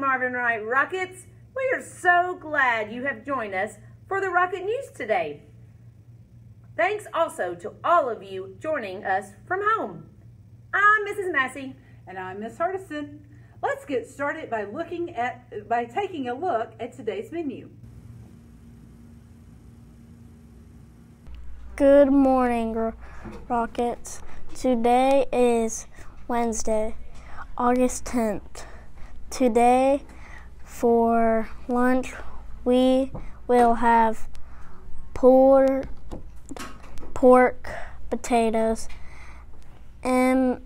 Marvin Wright Rockets. We are so glad you have joined us for the Rocket News today. Thanks also to all of you joining us from home. I'm Mrs. Massey. And I'm Miss Hardison. Let's get started by looking at by taking a look at today's menu. Good morning, Rockets. Today is Wednesday, August 10th. Today, for lunch, we will have pork, pork potatoes, MCPS,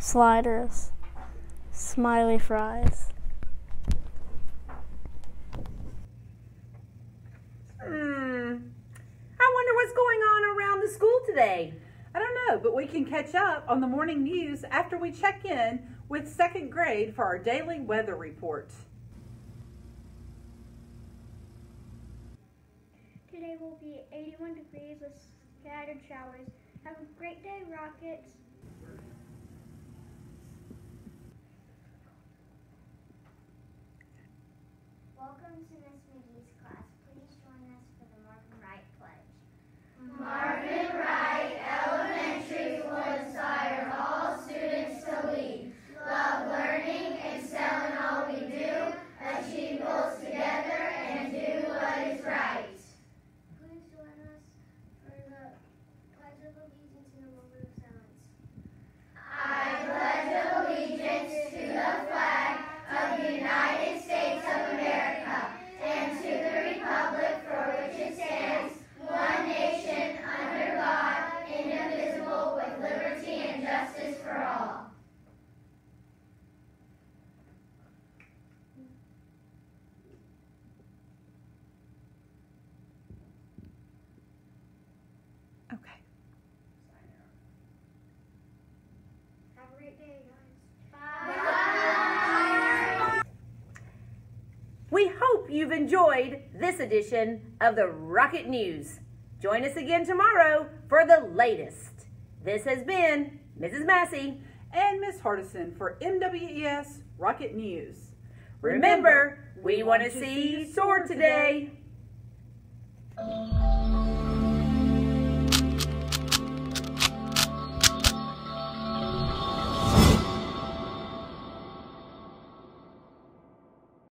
sliders, smiley fries. Hmm. I wonder what's going on around school today. I don't know, but we can catch up on the morning news after we check in with second grade for our daily weather report. Today will be 81 degrees with scattered showers. Have a great day, Rockets. Welcome to Miss McGee's class. For all. Okay. Have a great day, guys. We hope you've enjoyed this edition of the Rocket News. Join us again tomorrow for the latest. This has been Mrs. Massey. And Miss Hardison for MWES Rocket News. Remember, we want to see you soar today.